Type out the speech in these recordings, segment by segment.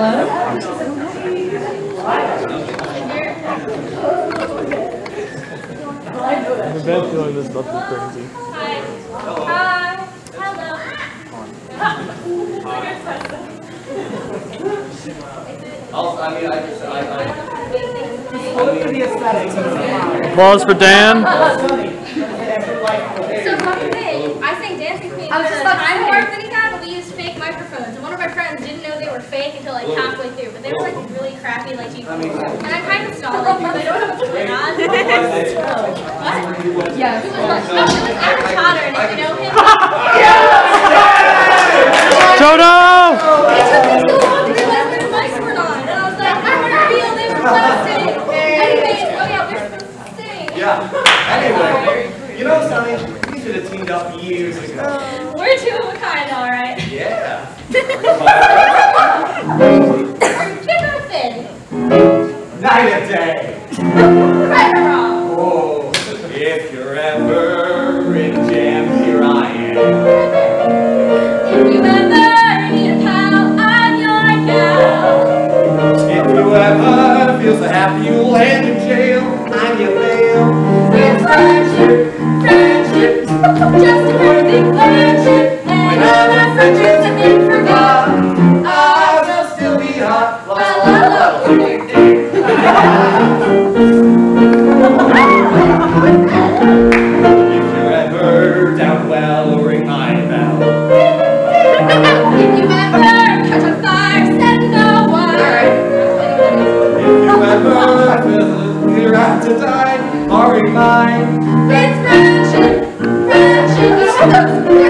I have a bad feeling this is about to be crazy. Hi. Hi. Hello. I'll, I mean, I just, I, I. Look for the aesthetics of the flower. Applause for Dan. So fucking thing, I sang Dancing Queen I was just a about to time say. warp that he had, but we used fake microphones. And one of my friends didn't know they were fake until like halfway through, but they were like really crappy, like. And I'm kind of stalling because I don't know what's going on. what? Yes. It was like, no, it was Potter, and if you know him, Toto! it took me so long to realize where the mics were on. And I was like, I want to reveal they were plastic. Anyways, oh yeah, we're supposed to sing. Yeah, anyway, you know, Sonny, we should have teamed up years ago. We're two of a kind, all right. Yeah. Chick or Finn? Night and day. right or wrong? Oh, if you're ever in jam, here I am. If you ever need a pal, I'm your gal. If you ever feel so happy you'll end in jail, I'm your bail. It's friendship, friendship, just a crazy thing. worked out well or in my mouth. if you ever catch a fire. If you ever feel you're to die, or in mine. It's magic, magic.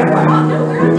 Yeah.